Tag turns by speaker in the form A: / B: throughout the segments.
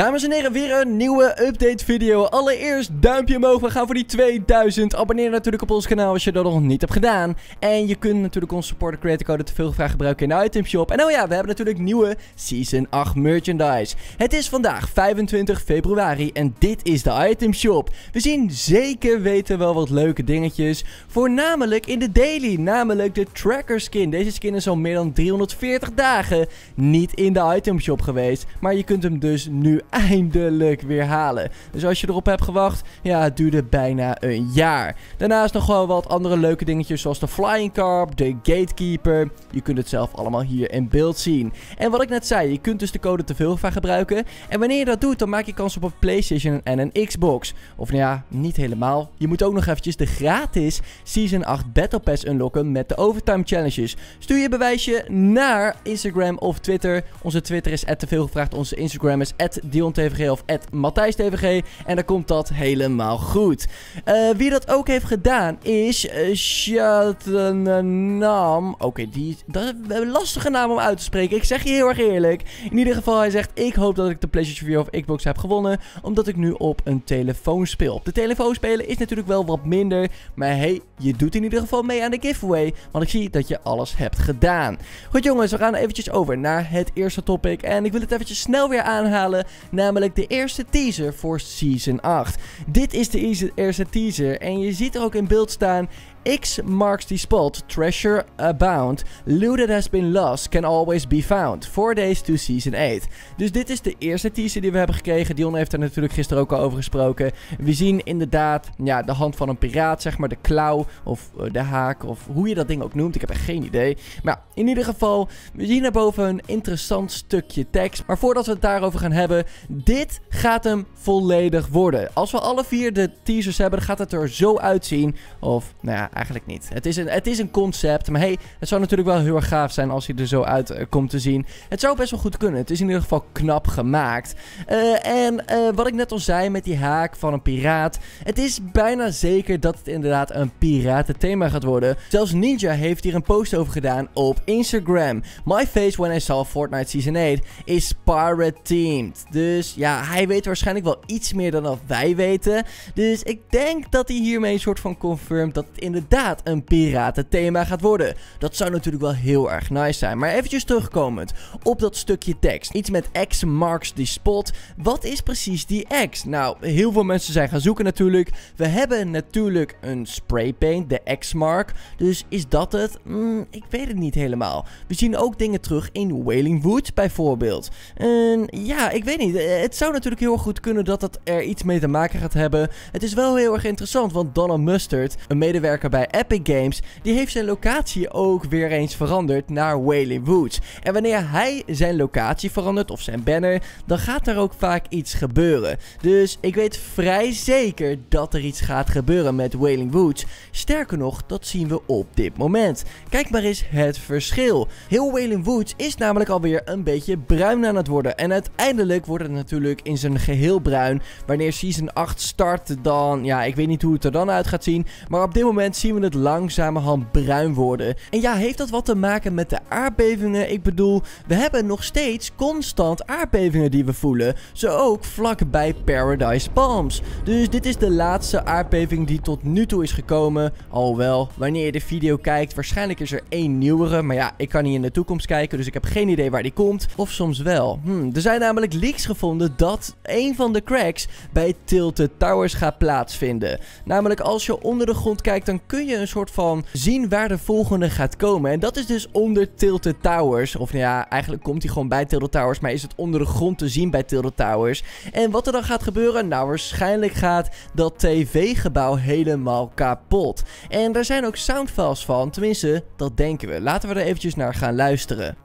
A: Dames en heren, weer een nieuwe update video. Allereerst duimpje omhoog, we gaan voor die 2000. Abonneer natuurlijk op ons kanaal als je dat nog niet hebt gedaan. En je kunt natuurlijk onze supporter creator code te veel vragen gebruiken in de itemshop. En oh ja, we hebben natuurlijk nieuwe Season 8 merchandise. Het is vandaag 25 februari en dit is de itemshop. We zien zeker weten wel wat leuke dingetjes. Voornamelijk in de daily, namelijk de tracker skin. Deze skin is al meer dan 340 dagen niet in de itemshop geweest. Maar je kunt hem dus nu eindelijk weer halen. Dus als je erop hebt gewacht, ja, het duurde bijna een jaar. Daarnaast nog wel wat andere leuke dingetjes zoals de Flying Carp, de Gatekeeper. Je kunt het zelf allemaal hier in beeld zien. En wat ik net zei, je kunt dus de code te van gebruiken. En wanneer je dat doet, dan maak je kans op een PlayStation en een Xbox. Of nou ja, niet helemaal. Je moet ook nog eventjes de gratis Season 8 Battle Pass unlocken met de Overtime Challenges. Stuur je bewijsje naar Instagram of Twitter. Onze Twitter is @teveelgevraagd, onze Instagram is DionTVG of MatthijsTVG. En dan komt dat helemaal goed. Uh, wie dat ook heeft gedaan is uh, Shatnam. Oké, die dat is een lastige naam om uit te spreken. Ik zeg je heel erg eerlijk. In ieder geval, hij zegt: Ik hoop dat ik de PlayStation 4 of Xbox heb gewonnen. Omdat ik nu op een telefoon speel. Op de telefoon spelen is natuurlijk wel wat minder. Maar hey, je doet in ieder geval mee aan de giveaway. Want ik zie dat je alles hebt gedaan. Goed jongens, we gaan eventjes over naar het eerste topic. En ik wil het eventjes snel weer aanhalen namelijk de eerste teaser voor Season 8. Dit is de eerste teaser en je ziet er ook in beeld staan X marks the spot, treasure abound, loot that has been lost can always be found. 4 days to season 8. Dus dit is de eerste teaser die we hebben gekregen. Dion heeft er natuurlijk gisteren ook al over gesproken. We zien inderdaad ja, de hand van een piraat, zeg maar, de klauw of uh, de haak of hoe je dat ding ook noemt. Ik heb echt geen idee. Maar in ieder geval, we zien daarboven een interessant stukje tekst. Maar voordat we het daarover gaan hebben, dit gaat hem volledig worden. Als we alle vier de teasers hebben, gaat het er zo uitzien. Of, nou ja, eigenlijk niet. Het is, een, het is een concept, maar hey, het zou natuurlijk wel heel erg gaaf zijn als hij er zo uit uh, komt te zien. Het zou best wel goed kunnen. Het is in ieder geval knap gemaakt. Uh, en uh, wat ik net al zei met die haak van een piraat. Het is bijna zeker dat het inderdaad een piratenthema gaat worden. Zelfs Ninja heeft hier een post over gedaan op Instagram. My face when I saw Fortnite Season 8 is pirate themed. Dus ja, hij weet waarschijnlijk wel iets meer dan wij weten. Dus ik denk dat hij hiermee een soort van confirmed dat het inderdaad een piratenthema gaat worden. Dat zou natuurlijk wel heel erg nice zijn. Maar eventjes terugkomend op dat stukje tekst. Iets met X marks the spot. Wat is precies die X? Nou, heel veel mensen zijn gaan zoeken natuurlijk. We hebben natuurlijk een spraypaint, de X-mark. Dus is dat het? Mm, ik weet het niet helemaal. We zien ook dingen terug in Wailing Woods bijvoorbeeld. Ja, ik weet niet. Het zou natuurlijk heel goed kunnen dat het er iets mee te maken gaat hebben. Het is wel heel erg interessant, want Donald Mustard, een medewerker bij Epic Games, die heeft zijn locatie ook weer eens veranderd naar Wailing Woods. En wanneer hij zijn locatie verandert, of zijn banner, dan gaat er ook vaak iets gebeuren. Dus ik weet vrij zeker dat er iets gaat gebeuren met Wailing Woods. Sterker nog, dat zien we op dit moment. Kijk maar eens het verschil. Heel Wailing Woods is namelijk alweer een beetje bruin aan het worden. En uiteindelijk wordt natuurlijk in zijn geheel bruin. Wanneer Season 8 start, dan, ja, ik weet niet hoe het er dan uit gaat zien. Maar op dit moment zien we het langzamerhand bruin worden. En ja, heeft dat wat te maken met de aardbevingen? Ik bedoel, we hebben nog steeds constant aardbevingen die we voelen. Zo ook vlak bij Paradise Palms. Dus dit is de laatste aardbeving die tot nu toe is gekomen. Alhoewel, wanneer je de video kijkt, waarschijnlijk is er één nieuwere. Maar ja, ik kan niet in de toekomst kijken, dus ik heb geen idee waar die komt. Of soms wel. Hm, er zijn namelijk leaks gevonden dat een van de cracks bij Tilted Towers gaat plaatsvinden. Namelijk als je onder de grond kijkt, dan kun je een soort van zien waar de volgende gaat komen. En dat is dus onder Tilted Towers. Of nou ja, eigenlijk komt hij gewoon bij Tilted Towers. Maar is het onder de grond te zien bij Tilted Towers. En wat er dan gaat gebeuren? Nou, waarschijnlijk gaat dat tv-gebouw helemaal kapot. En daar zijn ook soundfiles van. Tenminste, dat denken we. Laten we er eventjes naar gaan luisteren.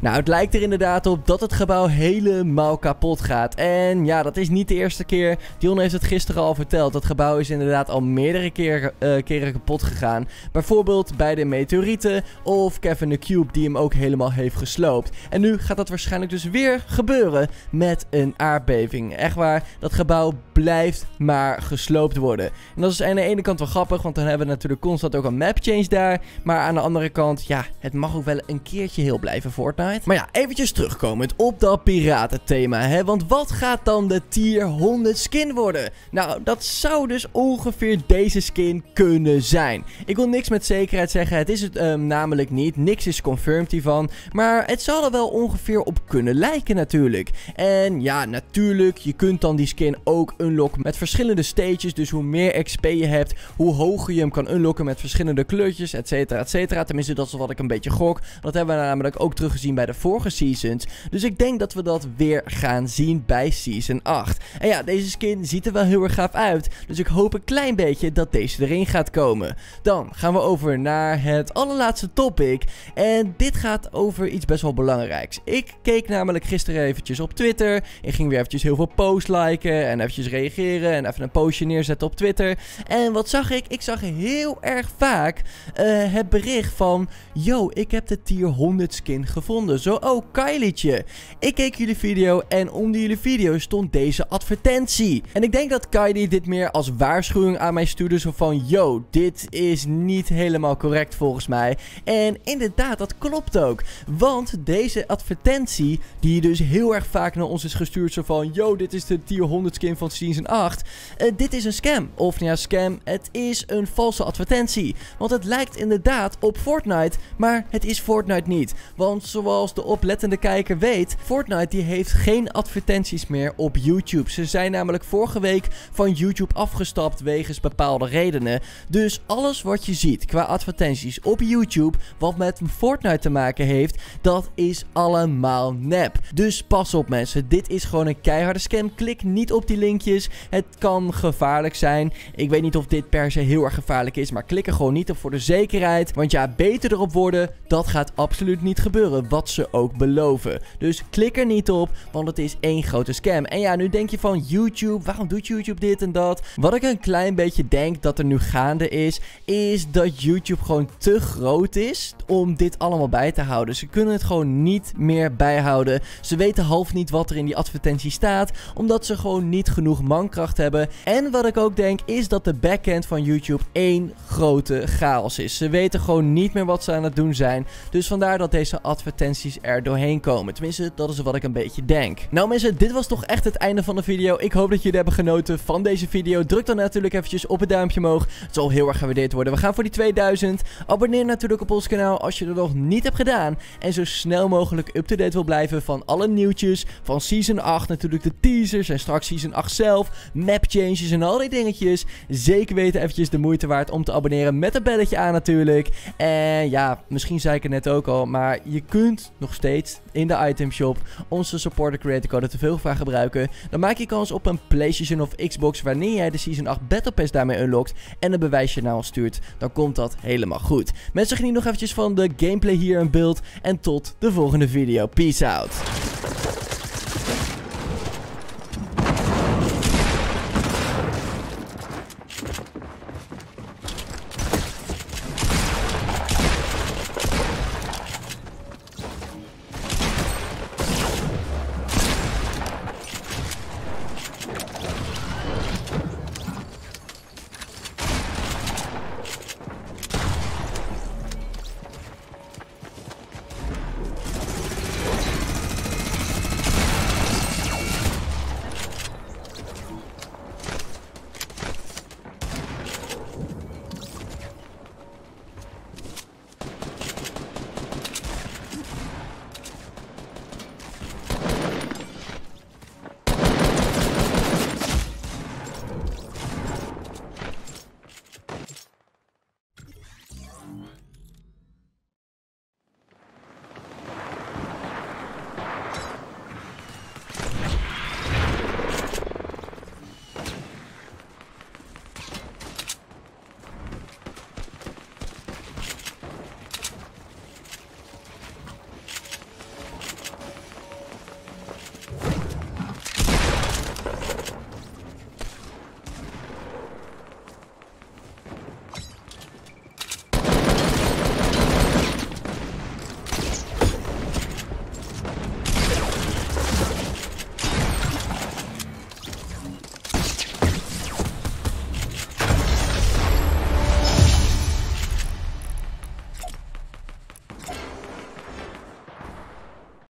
A: Nou, het lijkt er inderdaad op dat het gebouw helemaal kapot gaat. En ja, dat is niet de eerste keer. Dion heeft het gisteren al verteld. Dat gebouw is inderdaad al meerdere uh, keren kapot gegaan. Bijvoorbeeld bij de meteorieten of Kevin the Cube die hem ook helemaal heeft gesloopt. En nu gaat dat waarschijnlijk dus weer gebeuren met een aardbeving. Echt waar, dat gebouw blijft maar gesloopt worden. En dat is aan de ene kant wel grappig, want dan hebben we natuurlijk constant ook een map change daar. Maar aan de andere kant, ja, het mag ook wel een keertje heel blijven Maar ja, eventjes terugkomend op dat piratenthema, hè. Want wat gaat dan de tier 100 skin worden? Nou, dat zou dus ongeveer deze skin kunnen zijn. Ik wil niks met zekerheid zeggen, het is het um, namelijk niet. Niks is confirmed hiervan. Maar het zal er wel ongeveer op kunnen lijken natuurlijk. En ja, natuurlijk, je kunt dan die skin ook unlocken met verschillende stages. Dus hoe meer XP je hebt, hoe hoger je hem kan unlocken met verschillende kleurtjes, et cetera, et cetera. Tenminste, dat is wat ik een beetje gok. Dat hebben we namelijk ook teruggezien bij de vorige seasons. Dus ik denk dat we dat weer gaan zien bij season 8. En ja, deze skin ziet er wel heel erg gaaf uit. Dus ik hoop een klein beetje dat deze erin gaat komen. Dan gaan we over naar het allerlaatste topic. En dit gaat over iets best wel belangrijks. Ik keek namelijk gisteren eventjes op Twitter. Ik ging weer eventjes heel veel posts liken en eventjes reageren en even een postje neerzetten op Twitter. En wat zag ik? Ik zag heel erg vaak uh, het bericht van... Yo, ik heb de tier 100 skin gevonden. Zo, oh, Kylie'tje. Ik keek jullie video en onder jullie video stond deze advertentie. En ik denk dat Kylie dit meer als waarschuwing aan mij stuurde. Zo van, yo, dit is niet helemaal correct volgens mij. En inderdaad, dat klopt ook. Want deze advertentie, die dus heel erg vaak naar ons is gestuurd. Zo van, yo, dit is de tier 100 skin van Season 8. Uh, eh, dit is een scam. Of nou ja, scam, het is een valse advertentie. Want het lijkt inderdaad op Fortnite, maar het is Fortnite niet. Want zoals de oplettende kijker weet, Fortnite die heeft geen advertenties meer op YouTube. Ze zijn namelijk vorige week van YouTube afgestapt wegens bepaalde redenen. Dus alles wat je ziet qua advertenties op YouTube, wat met Fortnite te maken heeft, dat is allemaal nep. Dus pas op mensen, dit is gewoon een keiharde scam. Klik niet op die linkjes, het kan gevaarlijk zijn. Ik weet niet of dit per se heel erg gevaarlijk is, maar klik er gewoon niet op voor de zekerheid. Want ja, beter erop worden, dat gaat absoluut niet gebeuren, wat ze ook beloven. Dus klik er niet op, want het is één grote scam. En ja, nu denk je van YouTube, waarom doet YouTube dit en dat? Wat ik een klein beetje denk dat er nu gaande is, is dat YouTube gewoon te groot is om dit allemaal bij te houden. Ze kunnen het gewoon niet meer bijhouden. Ze weten half niet wat er in die advertentie staat, omdat ze gewoon niet genoeg mankracht hebben. En wat ik ook denk, is dat de backend van YouTube één grote chaos is. Ze weten gewoon niet meer wat ze aan het doen zijn. Dus vandaar dat deze er doorheen komen. Tenminste, dat is wat ik een beetje denk. Nou mensen, dit was toch echt het einde van de video. Ik hoop dat jullie hebben genoten van deze video. Druk dan natuurlijk eventjes op het duimpje omhoog. Het zal heel erg gewaardeerd worden. We gaan voor die 2000. Abonneer natuurlijk op ons kanaal als je er nog niet hebt gedaan. En zo snel mogelijk up-to-date wil blijven van alle nieuwtjes. Van Season 8, natuurlijk de teasers en straks Season 8 zelf. Map changes en al die dingetjes. Zeker weten eventjes de moeite waard om te abonneren met een belletje aan natuurlijk. En ja, misschien zei ik het net ook al, maar je kunt nog steeds in de itemshop onze supporter creator code te veel vragen gebruiken. Dan maak je kans op een PlayStation of Xbox wanneer jij de Season 8 Battle Pass daarmee unlockt en een bewijsje naar ons stuurt. Dan komt dat helemaal goed. Mensen genieten nog eventjes van de gameplay hier in beeld en tot de volgende video. Peace out.